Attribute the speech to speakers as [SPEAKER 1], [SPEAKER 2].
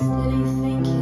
[SPEAKER 1] silly thinking.